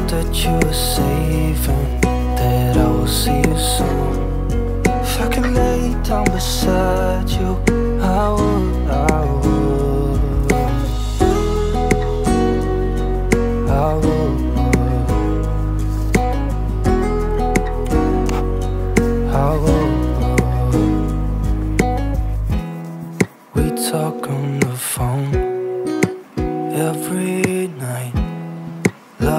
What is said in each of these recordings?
hope that you are safe and that I will see you soon. If I could lay down beside you, I would, I would. I would. I would. We talk on the phone every night.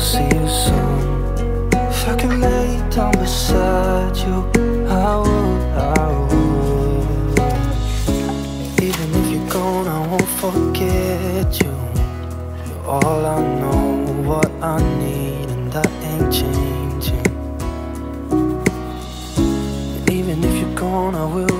see you soon. If I could lay down beside you, I would, I would. Even if you're gone, I won't forget you. You're all I know, what I need, and that ain't changing. Even if you're gone, I will